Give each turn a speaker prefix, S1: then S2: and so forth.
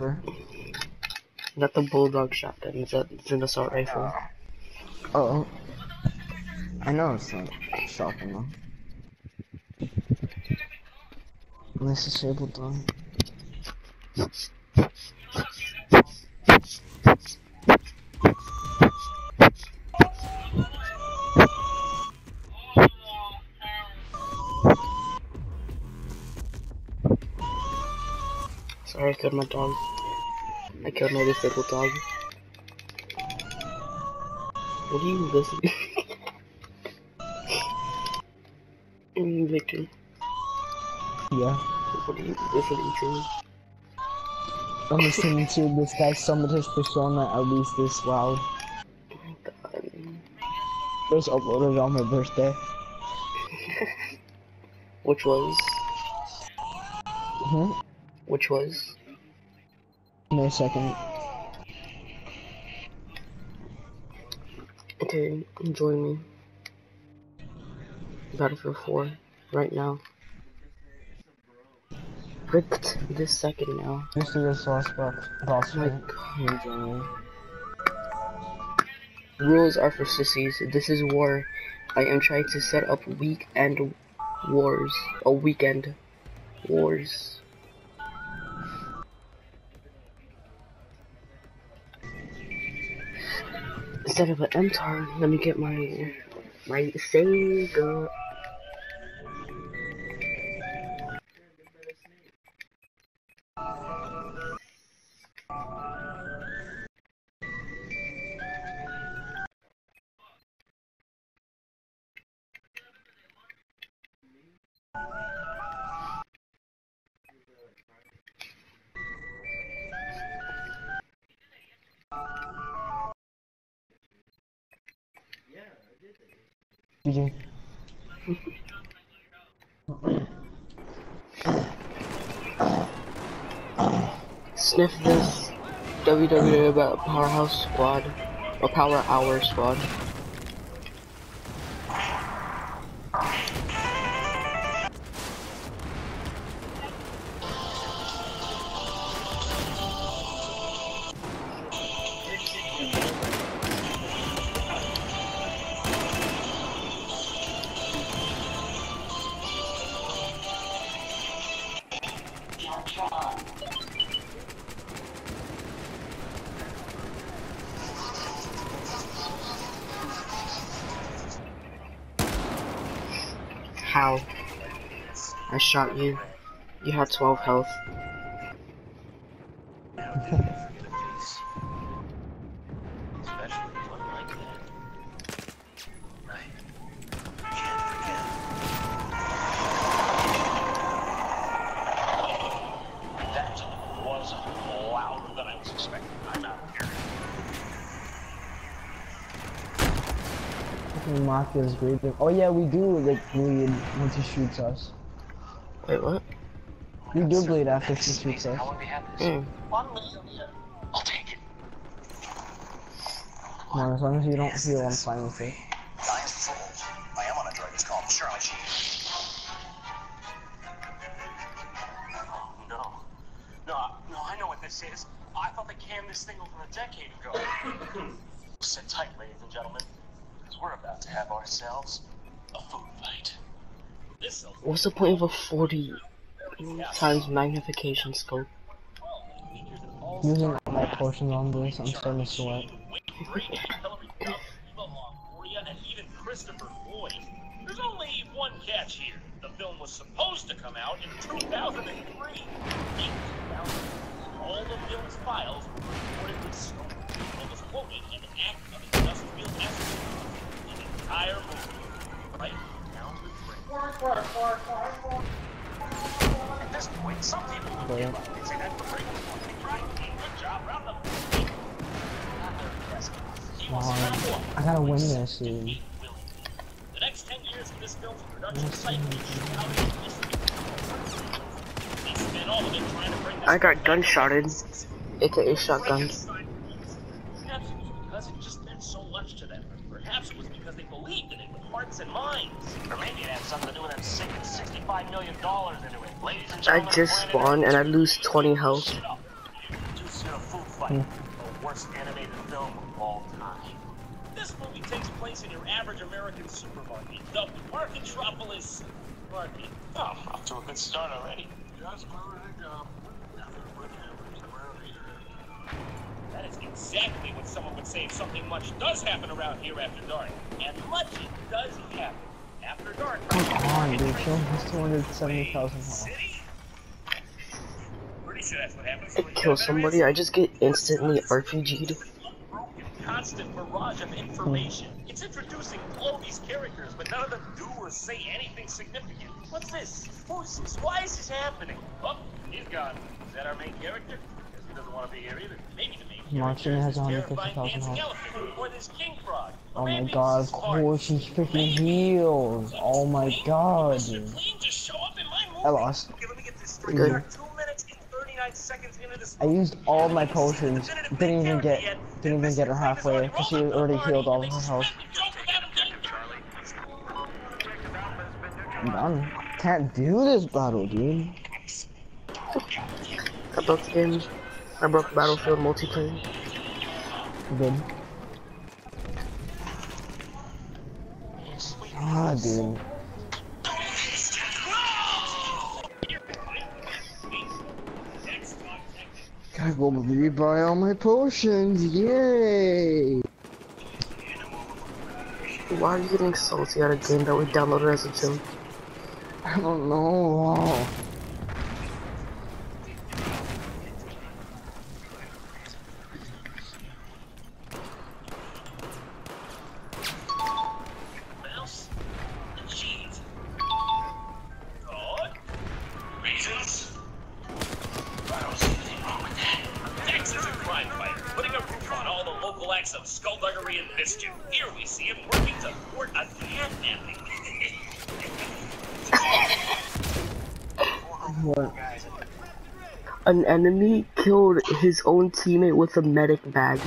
S1: sniper.
S2: Not the bulldog shotgun. Is that it's an assault rifle?
S1: Oh. I know it's not a shotgun though. Unless it's able to.
S2: Sorry, I killed my dog. I killed my disabled dog. What are you listening? Mm, Victor,
S1: Yeah.
S2: what are you listening to?
S1: I'm listening to this guy summon his persona at least this loud.
S2: Oh god.
S1: It was uploaded on my birthday.
S2: Which was?
S1: Hmm?
S2: Which was?
S1: May 2nd.
S2: Okay, join me. Battlefield 4, right now. Right this second now.
S1: This last boss. Boss
S2: My
S1: fight.
S2: God.
S1: Join me.
S2: Rules are for sissies. This is war. I am trying to set up weekend wars. A weekend wars. Instead of an MTAR, let me get my my Sega.
S1: GG.
S2: Sniff this WWE about Powerhouse Squad or Power Hour Squad. How? I shot you. You had 12 health.
S3: Especially one like that. Right. That was louder than I was expecting. I'm out of here.
S1: Fucking Mafia is. Oh yeah, we do like bleed once he shoots us.
S2: Wait, what?
S1: We do bleed after he shoots us.
S3: How long have we had this?
S2: Hmm.
S3: One million. I'll take it.
S1: Come as long as you don't feel I'm fine with it.
S3: Science patrol. I am on a drug. It's called Charlie G. Oh, no. No, no, I know what this is. I thought they canned this thing over a decade ago. Sit tight, ladies and gentlemen, because we're about to have ourselves a food fight. This
S2: What's the point of a 40 times magnification scope?
S1: Using all my potions on this, I'm starting to sweat.
S3: and even Christopher Lloyd. There's only one catch here. The film was supposed to come out in 2003. In 2000, all the film's files were reportedly stolen. It was quoted an act of industrial espionage. The entire movie, right down to the frame. At this point, some people would give up and say that the break was working right. Good job, round up. Not their best. He was
S1: Wow. I gotta win this, dude.
S3: The next 10 years of this film's production cycle is shot out in history. They spent all of it trying to bring
S2: I got gunshotted, aka shotguns.
S3: Them. Perhaps it was because they believed in it with hearts and minds. Or maybe it had something to do with them sinking $65 million into it. Ladies and
S2: I just
S3: Brandon
S2: spawned and I lose 20 health.
S3: Shut up. a food fight. Hmm. The worst animated film of all time. This movie takes place in your average American supermarket, dubbed Marketropolis Market. Oh, off to a good start already. Just That is exactly what someone would say if something much does happen around here after dark. And much it does happen after dark.
S1: Come on, dude. Show him his 270,000 health.
S3: City? Pretty sure that's what happens you
S2: Kill somebody, I just get instantly RPG'd.
S3: constant barrage of information. It's introducing all these characters, but none of them do or say anything significant. What's this? Who's this? Why is this happening? Oh, he's gone. Is that our main character? Guess he doesn't want to be here either. Maybe
S1: Martin has 150,000 health.
S3: elephant, or this king frog.
S1: Oh my god, of course he's freaking
S3: Maybe
S1: heals. Oh my god,
S3: Mr.
S1: dude.
S3: Clean just show up in my movie.
S1: I lost.
S3: Okay, let me get this.
S2: Good.
S3: Two minutes and 39 seconds into this
S1: I used all my potions. Didn't even get didn't even get her halfway because she already healed all of her health. I'm done. Can't do this battle, dude.
S2: I broke the game. I broke Battlefield multiplayer.
S1: Good. Ah, dude. Gotta go rebuy all my potions. Yay!
S2: Why are you getting salty at a game that we downloaded as a joke?
S1: I don't know.
S3: Here we see him working to a?
S2: An enemy killed his own teammate with a medic bag.